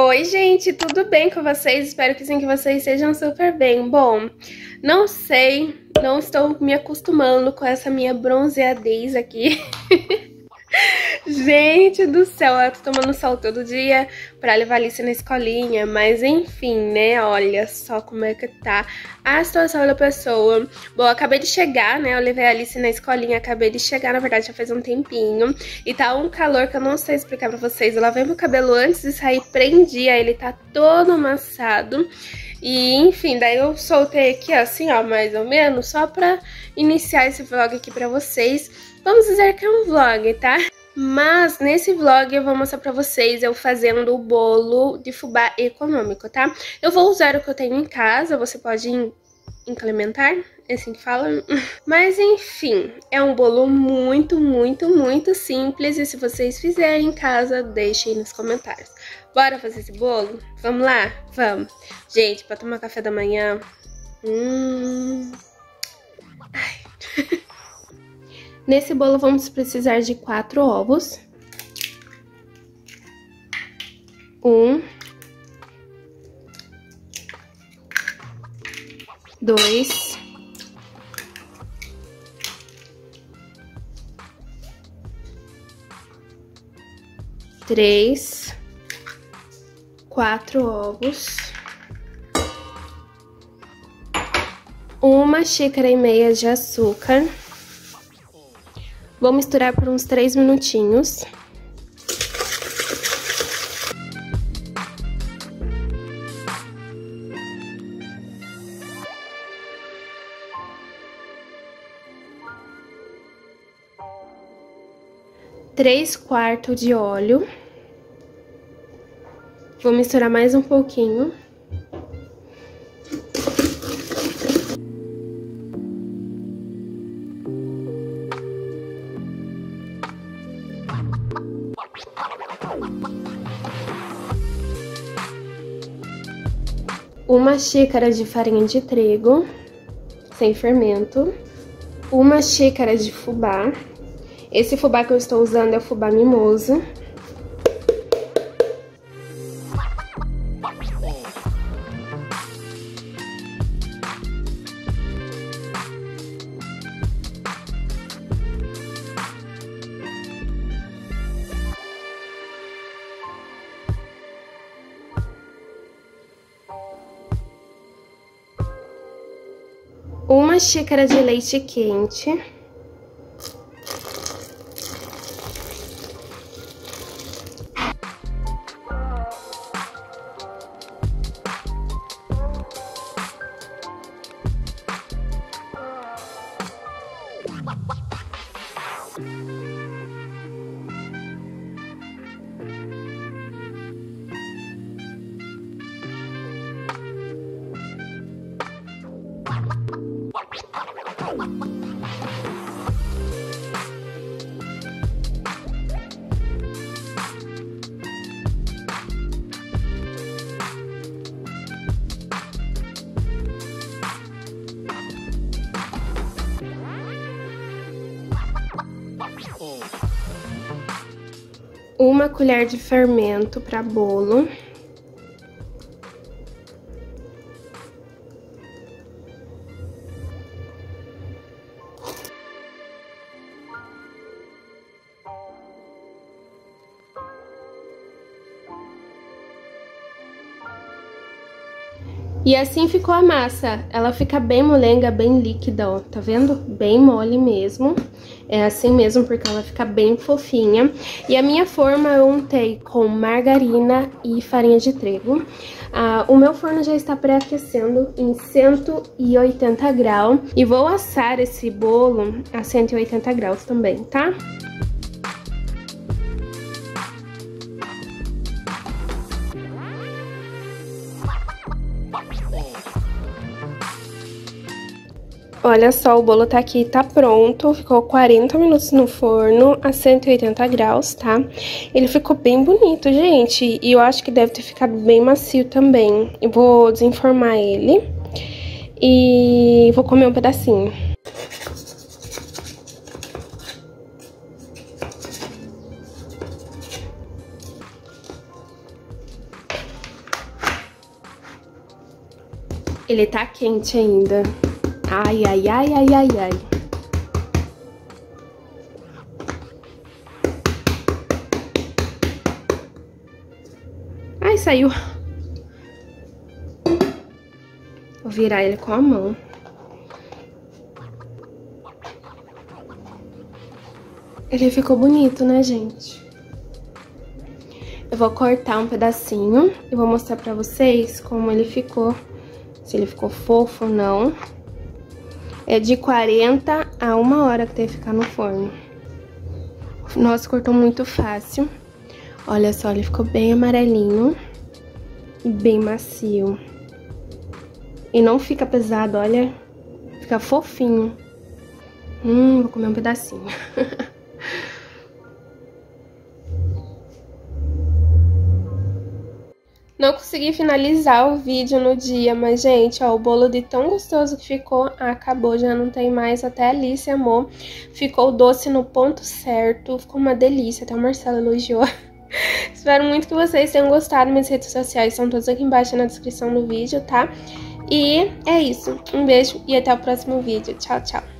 Oi, gente, tudo bem com vocês? Espero que sim, que vocês sejam super bem. Bom, não sei, não estou me acostumando com essa minha bronzeadez aqui. Gente do céu, eu tô tomando sol todo dia pra levar a Alice na escolinha, mas enfim, né, olha só como é que tá a situação da pessoa. Bom, acabei de chegar, né, eu levei a Alice na escolinha, acabei de chegar, na verdade já faz um tempinho, e tá um calor que eu não sei explicar pra vocês. Eu lavei meu cabelo antes de sair, prendi, aí ele tá todo amassado. E, enfim, daí eu soltei aqui, assim, ó, mais ou menos, só pra iniciar esse vlog aqui pra vocês. Vamos dizer que é um vlog, tá? Mas nesse vlog eu vou mostrar pra vocês eu fazendo o bolo de fubá econômico, tá? Eu vou usar o que eu tenho em casa, você pode incrementar, é assim que fala. Mas enfim, é um bolo muito, muito, muito simples e se vocês fizerem em casa, deixem nos comentários. Bora fazer esse bolo? Vamos lá? Vamos. Gente, pra tomar café da manhã... Hum... Ai... Nesse bolo vamos precisar de quatro ovos. Um. Dois. Três. Quatro ovos. Uma xícara e meia de açúcar. Vou misturar por uns 3 minutinhos. Três quartos de óleo. Vou misturar mais um pouquinho. Uma xícara de farinha de trigo, sem fermento, uma xícara de fubá. Esse fubá que eu estou usando é o fubá mimoso. Uma xícara de leite quente. Uma colher de fermento para bolo. E assim ficou a massa. Ela fica bem molenga, bem líquida, ó. Tá vendo? Bem mole mesmo. É assim mesmo, porque ela fica bem fofinha. E a minha forma eu untei com margarina e farinha de trigo. Ah, o meu forno já está pré-aquecendo em 180 graus. E vou assar esse bolo a 180 graus também, tá? Tá? Olha só, o bolo tá aqui, tá pronto, ficou 40 minutos no forno a 180 graus, tá? Ele ficou bem bonito, gente, e eu acho que deve ter ficado bem macio também. Eu vou desenformar ele e vou comer um pedacinho. Ele tá quente ainda. Ai, ai, ai, ai, ai, ai. Ai, saiu. Vou virar ele com a mão. Ele ficou bonito, né, gente? Eu vou cortar um pedacinho e vou mostrar pra vocês como ele ficou se ele ficou fofo ou não. É de 40 a uma hora que tem que ficar no forno. Nossa, cortou muito fácil. Olha só, ele ficou bem amarelinho e bem macio. E não fica pesado, olha. Fica fofinho. Hum, vou comer um pedacinho. Não consegui finalizar o vídeo no dia, mas, gente, ó, o bolo de tão gostoso que ficou, acabou, já não tem mais. Até Alice amou. Ficou doce no ponto certo, ficou uma delícia, até o Marcelo elogiou. Espero muito que vocês tenham gostado. Minhas redes sociais estão todas aqui embaixo na descrição do vídeo, tá? E é isso. Um beijo e até o próximo vídeo. Tchau, tchau.